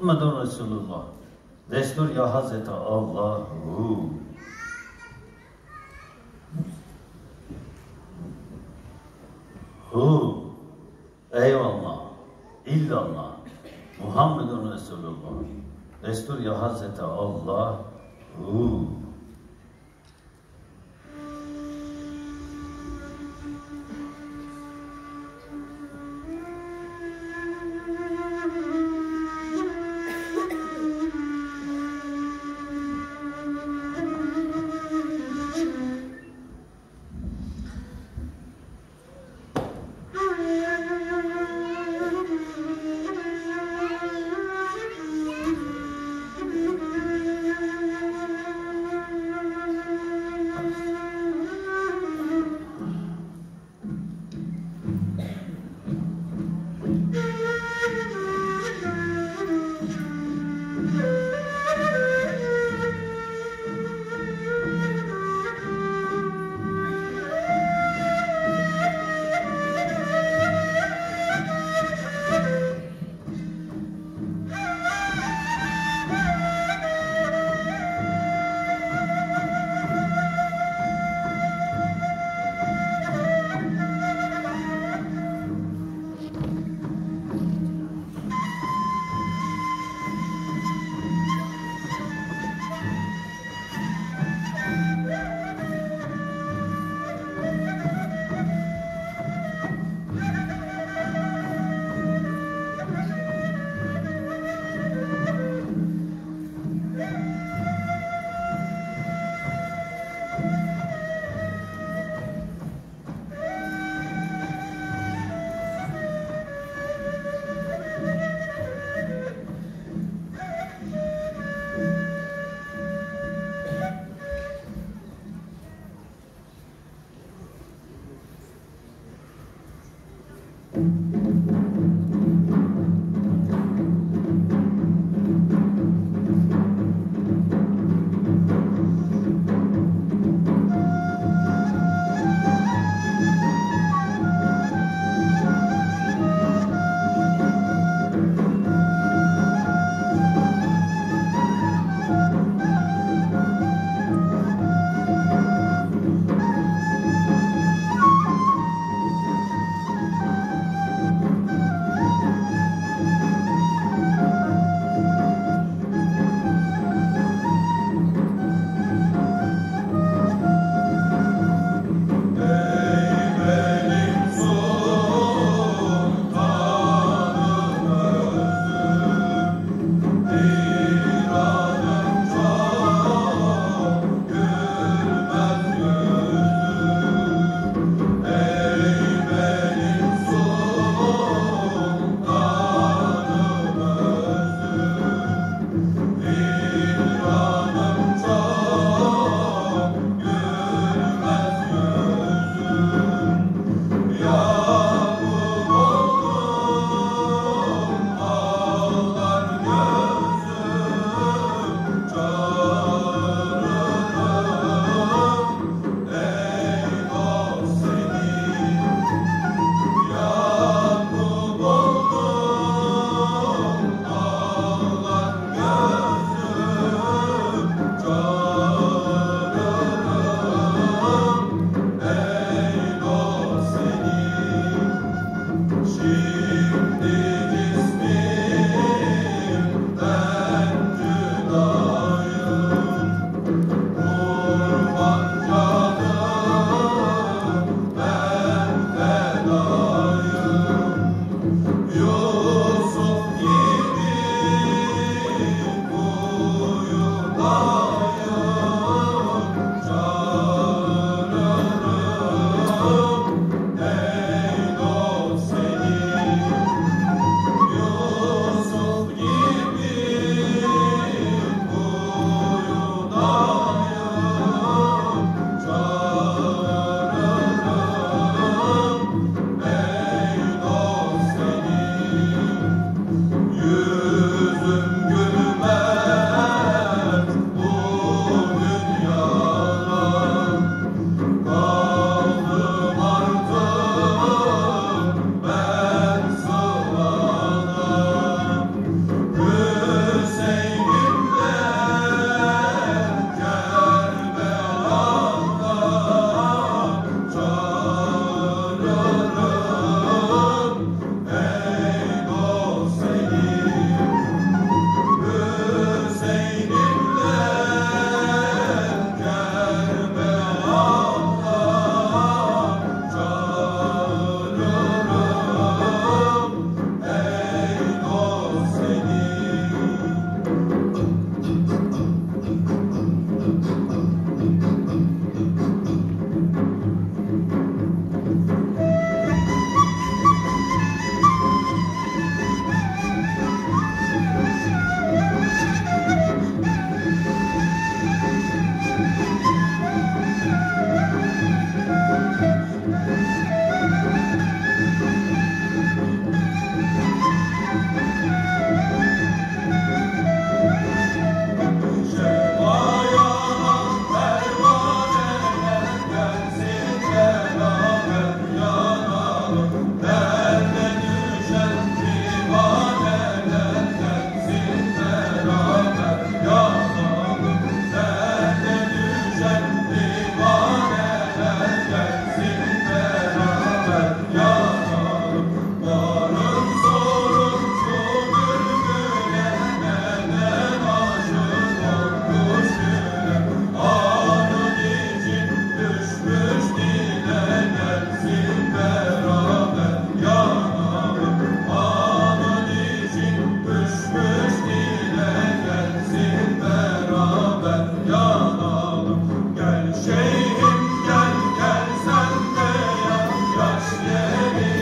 Muhammedun Resulullah. Destur ya Hazreti Allahu. Hu. Eyvallah. İllallah. Muhammedun Resulullah. Destur ya Hazreti Allahu. Let's name.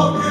Okay.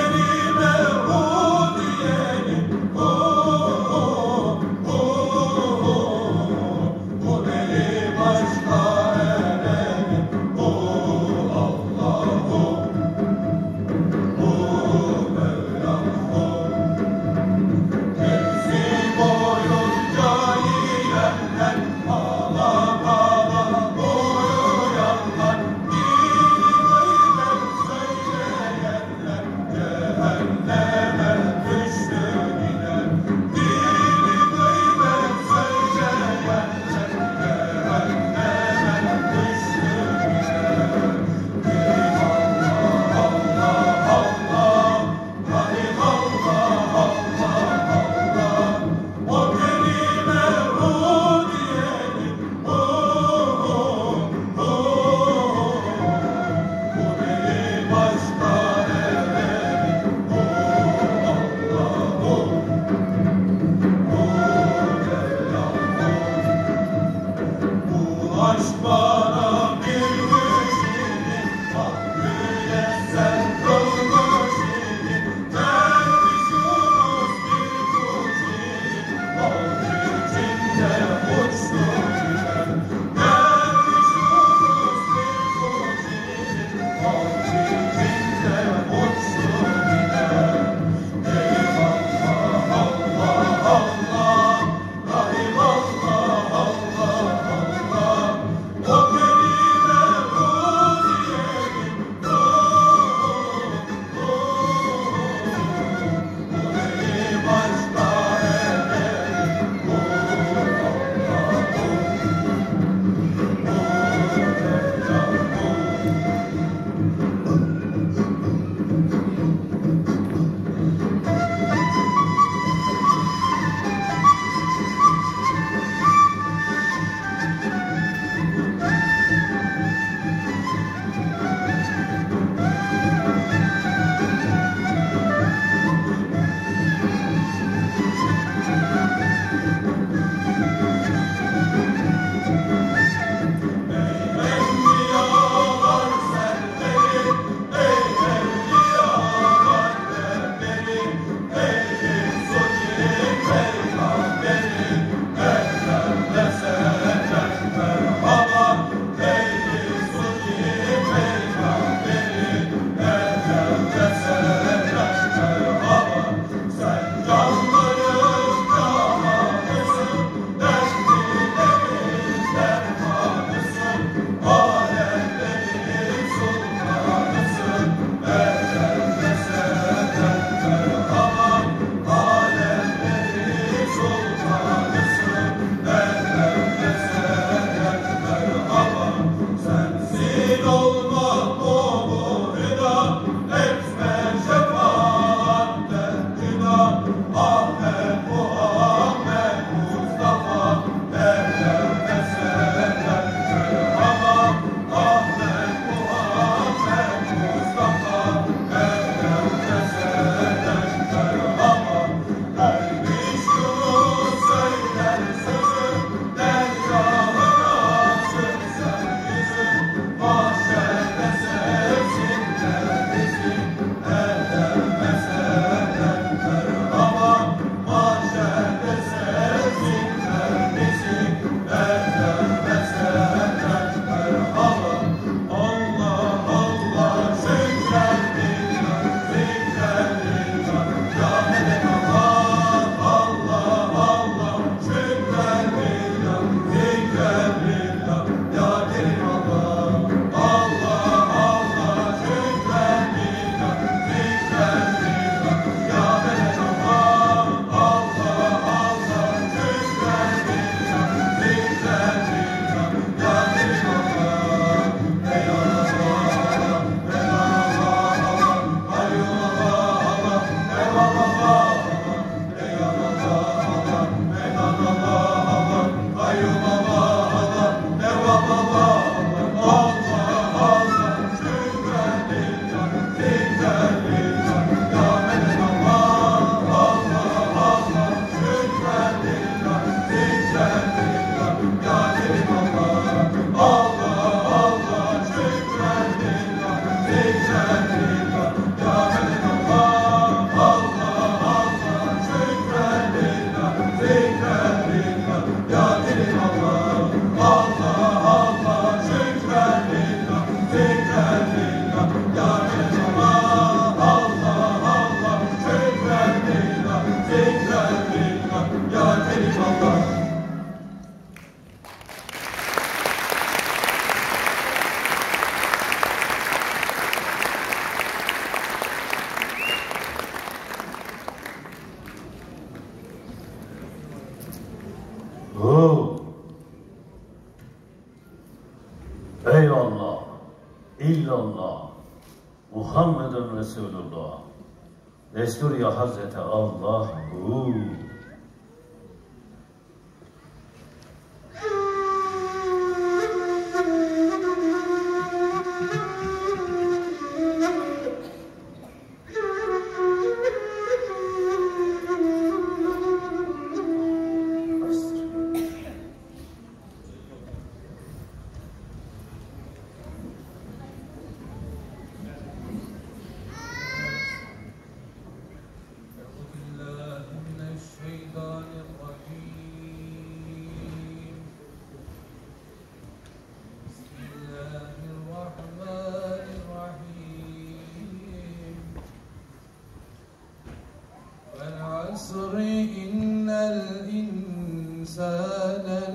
والعصر إن الإنسان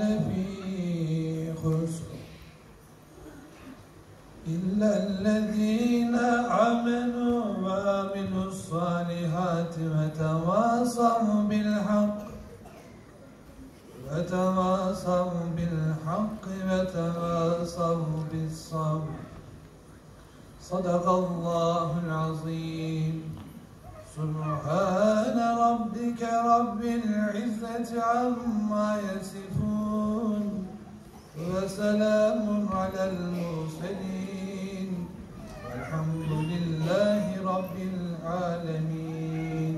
لفي خسر إلا الذين آمنوا وعملوا الصالحات وتواصوا بالحق وتواصوا بالحق وتواصوا بالصبر. صدق الله رب العزة عما يصفون وسلام على المرسلين والحمد لله رب العالمين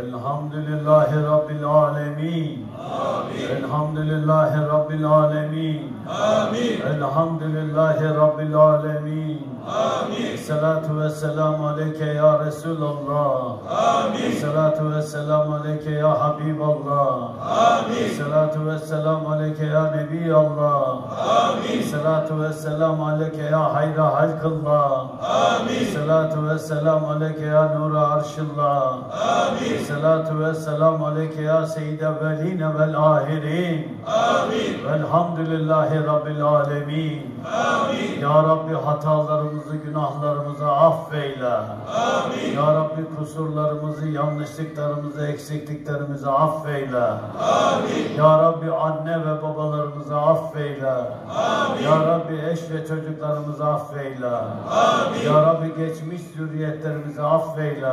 Subhane Rabbiyel Aliyil Alel Vehhab Elhamdülillahi Rabbil Alemin Elhamdülillahi Rabbil Alemin Elhamdülillahi Rabbil Alemin Salatu ve selamu aleyke ya Resulallah Salatu ve selamu aleyke ya Habiballah Salatu ve selamu aleyke ya Nebiyallah Salatu ve selamu aleyke ya hayra halkıllah Salatu ve selamu aleyke ya nura arşillah Salatu ve selamu aleyke ya seyyid evveline vel ahirin Velhamdülillahi Rabbil alemin Ya Rabbi hatalarımızı, günahlarımızı affeyle. Ya Rabbi kusurlarımızı, yanlışlıklarımızı, eksikliklerimizi affeyle. Ya Rabbi anne ve babalarımızı affeyle. Ya Rabbi eş ve çocuklarımızı affeyle. Ya Rabbi geçmiş zürriyetlerimizi affeyle.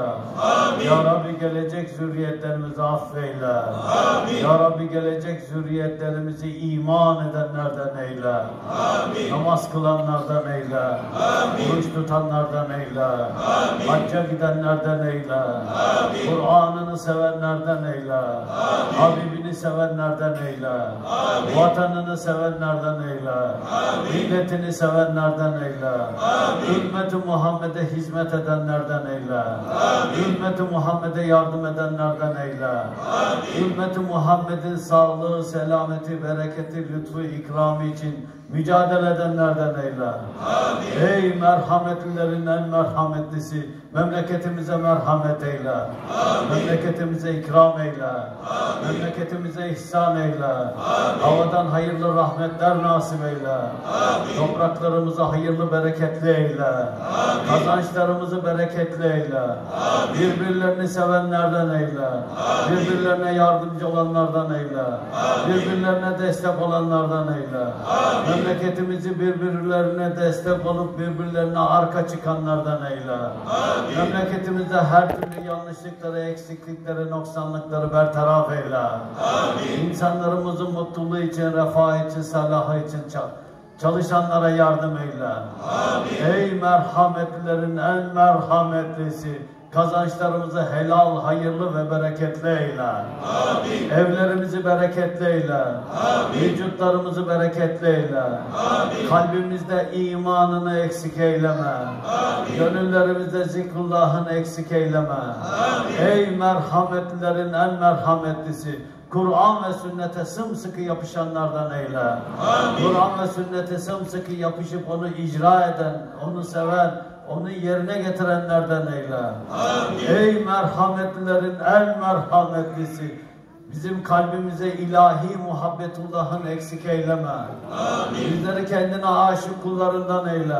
Ya Rabbi gelecek zürriyetlerimizi affeyle. Ya Rabbi gelecek zürriyetlerimizi iman edenlerden eyle. Namaz kılanlardan eyle. Oruç tutanlardan eyle. Hacca gidenlerden eyle. Kur'an'ını sevenlerden eyle. Habibini sevenlerden eyle. Vatanını sevenlerden eyle. Milletini sevenlerden eyle. Ümmeti Muhammed'e hizmet edenlerden eyle. Ümmeti Muhammed'e yardım edenlerden eyle. Ümmeti Muhammed'in sağlığı, selameti, bereketi, lütfu, ikramı için mücadele edenlerden eyle. Ey merhametlilerin en merhametlisi, memleketimize merhamet eyle. Memleketimize ikram eyle. Memleketimize ihsan eyle. Havadan hayırlı rahmetler nasip eyle. Topraklarımızı hayırlı bereketli eyle. Kazançlarımızı bereketli eyle. Birbirlerini sevenlerden eyle. Birbirlerine yardımcı olanlardan eyle. Birbirlerine destek olanlardan eyle. Memleketimizi birbirlerine destek olup birbirlerine arka çıkanlardan eyle. Memleketimizde her türlü yanlışlıkları, eksiklikleri, noksanlıkları bertaraf eyle. İnsanlarımızın mutluluğu için, refah için, salahı için çal- çalışanlara yardım eyle. Ey merhametlilerin en merhametlisi, kazançlarımızı helal, hayırlı ve bereketli eyle. Evlerimizi bereketli eyle. Vücutlarımızı bereketli eyle. Kalbimizde imanını eksik eyleme. Gönüllerimizde zikrullahını eksik eyleme. Ey merhametlilerin en merhametlisi, Kur'an ve sünnete sımsıkı yapışanlardan eyle. Kur'an ve sünnete sımsıkı yapışıp onu icra eden, onu seven, onu yerine getirenlerden eyle. Ey merhametlilerin en merhametlisi, Bizim kalbimize ilahi muhabbetullahın eksik eyleme. Bizleri kendine aşık kullarından eyle.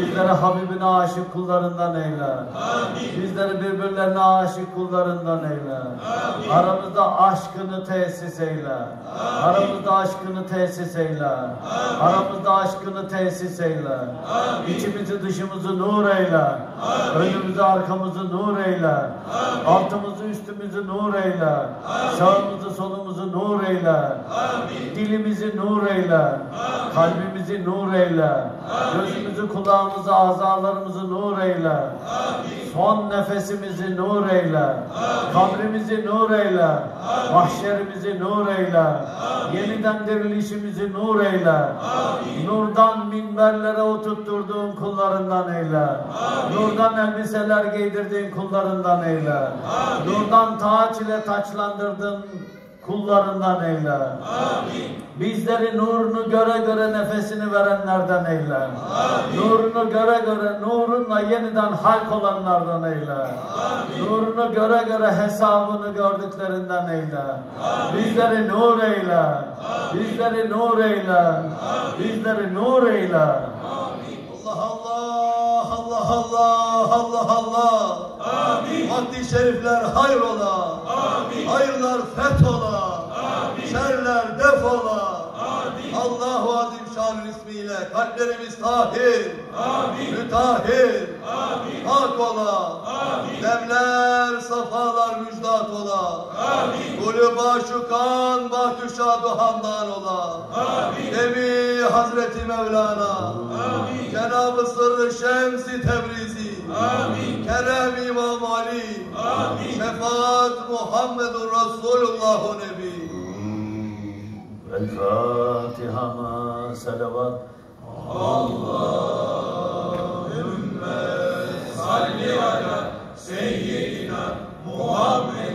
Bizleri Habibine aşık kullarından eyle. Bizleri birbirlerine aşık kullarından eyle. Aramızda aşkını tesis eyle. Aramızda aşkını tesis eyle. Aramızda aşkını tesis eyle. İçimizi dışımızı nur eyle. Önümüzü arkamızı nur eyle. Altımızı üstümüzü nur eyle. Sağımızı solumuzu nur eyle. Dilimizi nur eyle. Kalbimizi nur eyle. Gözümüzü kulağımızı azalarımızı nur eyle. Son nefesimizi nur eyle. Kabrimizi nur eyle. Mahşerimizi nur eyle. Yeniden dirilişimizi nur eyle. Nurdan minberlere oturtturduğun kullarından eyle. Nurdan elbiseler giydirdiğin kullarından eyle. Nurdan taç ile taçlandırdığın kullarından eyle. Bizleri nurunu göre göre nefesini verenlerden eyle. Nurunu göre göre nurunla yeniden halk olanlardan eyle. Nurunu göre göre hesabını gördüklerinden eyle. Bizleri nur eyle. Bizleri nur eyle. Bizleri nur eyle. Allah Allah Allah Allah Allah Allah. Amin. Vakti şerifler hayrola. Amin. Hayırlar fethola. Amin. Şerler defola. Amin. Allahu Azim Şan'ın ismiyle kalplerimiz tahir. Amin. Mütahhir. Amin. Hak ola. Amin. Demler safalar müjdat ola. Amin. Kulü başukan bahtüşadu handan ola. Amin. Demi Hazreti Mevlana. Amin. Cenab-ı Sırrı Şems-i Tebrizi. Amin. Kerem İmam Ali. Amin. Şefaat Muhammedun Resulullah Nebi. Vel Fatiha ma salavat. Allahümme salli ala seyyidina Muhammed.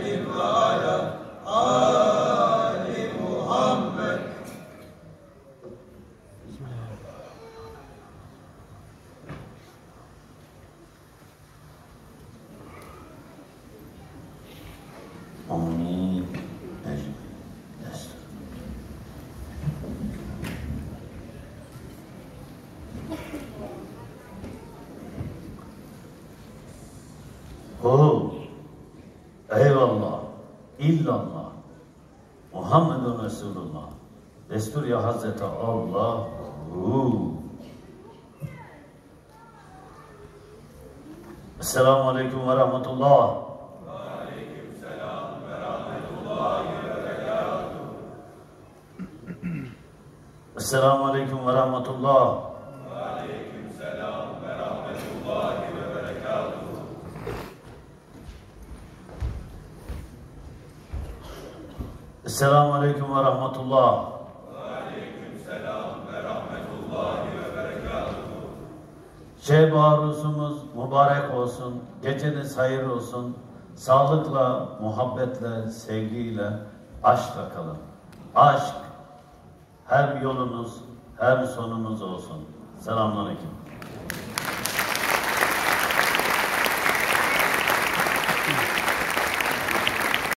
السلام عليكم ورحمة الله. وعليكم السلام ورحمة الله وبركاته السلام عليكم ورحمة الله. وعليكم السلام ورحمة الله وبركاته السلام عليكم ورحمة الله. Şey barusumuz mübarek olsun, geceniz hayır olsun, sağlıkla, muhabbetle, sevgiyle, aşkla kalın. Aşk hem yolunuz hem sonunuz olsun. Selamünaleyküm.